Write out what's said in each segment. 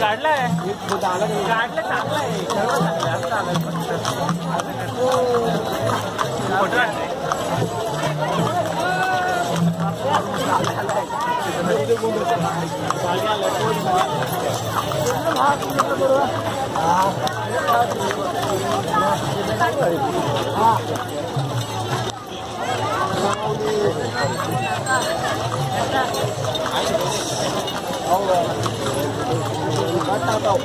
काढला आहे काढलं चांगलं आहे सर्व चांगलं आहे đầu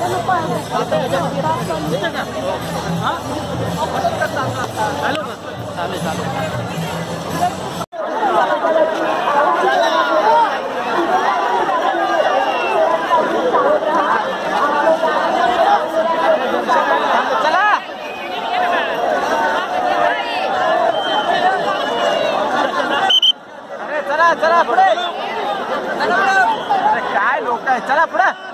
Ano pa? Ate, ayan. Dito na. Ha? Opo, dito na. Talo ka. Talo, talo. चला पूरा